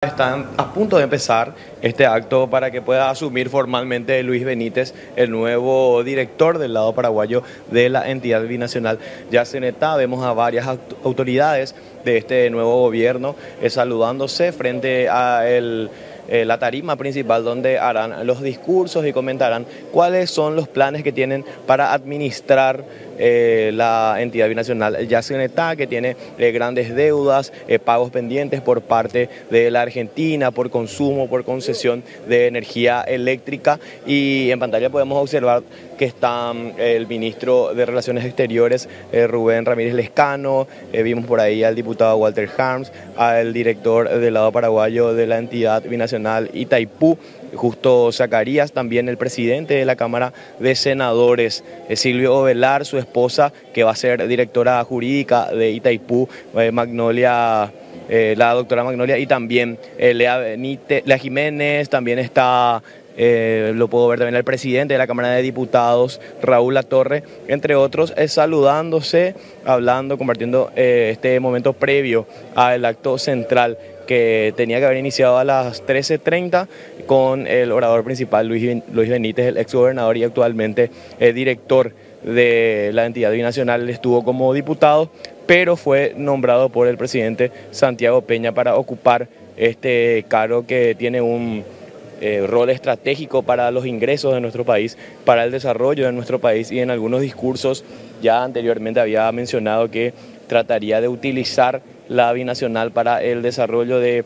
Están a punto de empezar este acto para que pueda asumir formalmente Luis Benítez, el nuevo director del lado paraguayo de la entidad binacional Yaceneta. Vemos a varias autoridades de este nuevo gobierno eh, saludándose frente a el eh, la tarima principal donde harán los discursos y comentarán cuáles son los planes que tienen para administrar eh, la entidad binacional Yacinetá, que tiene eh, grandes deudas, pagos pendientes por parte de la Argentina, por consumo, por concesión de energía eléctrica. Y en pantalla podemos observar que están el ministro de Relaciones Exteriores, Rubén Ramírez Lescano, vimos por ahí al diputado Walter Harms, al director del lado paraguayo de la entidad binacional Itaipú, Justo Zacarías, también el presidente de la Cámara de Senadores, eh, Silvio Ovelar, su esposa, que va a ser directora jurídica de Itaipú, eh, Magnolia. Eh, la doctora Magnolia y también Lea, Lea Jiménez, también está lo puedo ver también el presidente de la Cámara de Diputados, Raúl Latorre, entre otros, saludándose, hablando, compartiendo este momento previo al acto central que tenía que haber iniciado a las 13.30 con el orador principal Luis, Benítez, el ex gobernador y actualmente el director de la entidad binacional. Estuvo como diputado, pero fue nombrado por el presidente Santiago Peña para ocupar este cargo que tiene un eh, rol estratégico para los ingresos de nuestro país, para el desarrollo de nuestro país y en algunos discursos ya anteriormente había mencionado que trataría de utilizar la binacional para el desarrollo de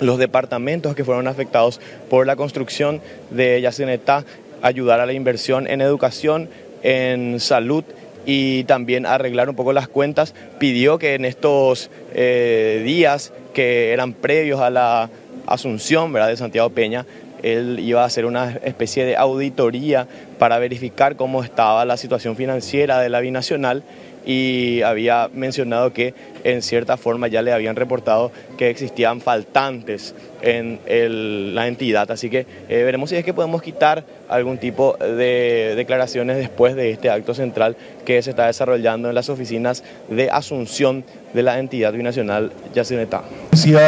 los departamentos que fueron afectados por la construcción de Yacinetá, ayudar a la inversión en educación, en salud y también arreglar un poco las cuentas. Pidió que en estos eh, días que eran previos a la asunción de Santiago Peña, él iba a hacer una especie de auditoría para verificar cómo estaba la situación financiera de la binacional y había mencionado que en cierta forma ya le habían reportado que existían faltantes en la entidad. Así que eh, veremos si es que podemos quitar algún tipo de declaraciones después de este acto central que se está desarrollando en las oficinas de asunción de la entidad binacional Yacinetá.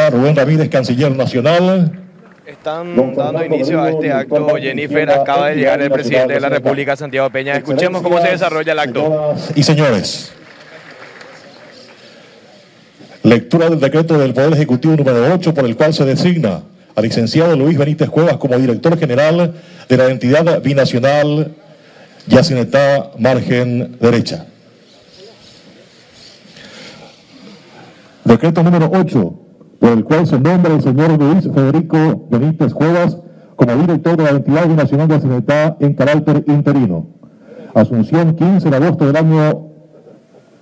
Rubén Ramírez, canciller nacional. Están dando inicio a este acto. Jennifer, acaba de llegar el presidente de la República, Santiago Peña. Escuchemos cómo se desarrolla el acto. Y señores, lectura del decreto del Poder Ejecutivo número 8 por el cual se designa al licenciado Luis Benítez Cuevas como director general de la entidad binacional Yacinetá Margen Derecha. Decreto número 8 por el cual se nombra el señor Luis Federico Benítez Cuevas como director de la entidad nacional de Asinetá en carácter interino. Asunción 15 de agosto del año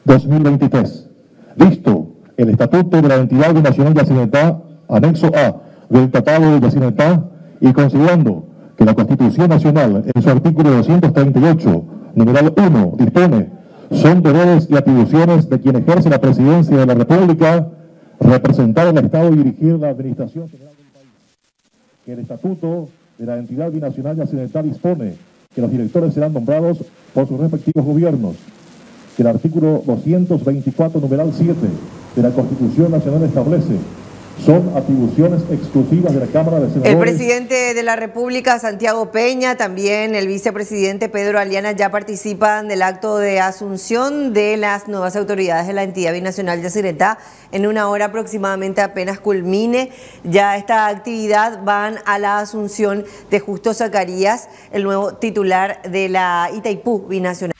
2023. Listo el Estatuto de la Entidad Nacional de Asinetá, anexo A del Tratado de Asinetá, y considerando que la Constitución Nacional, en su artículo 238, numeral 1, dispone, son deberes y atribuciones de quien ejerce la presidencia de la República representar el Estado y dirigir la administración general del país. Que el estatuto de la entidad binacional y accidental dispone que los directores serán nombrados por sus respectivos gobiernos. Que el artículo 224, numeral 7 de la Constitución Nacional establece son atribuciones exclusivas de la Cámara de Senadores. El presidente de la República, Santiago Peña, también el vicepresidente Pedro Aliana ya participan del acto de asunción de las nuevas autoridades de la entidad binacional de Ciretá. En una hora aproximadamente apenas culmine ya esta actividad, van a la asunción de Justo Zacarías, el nuevo titular de la Itaipú binacional.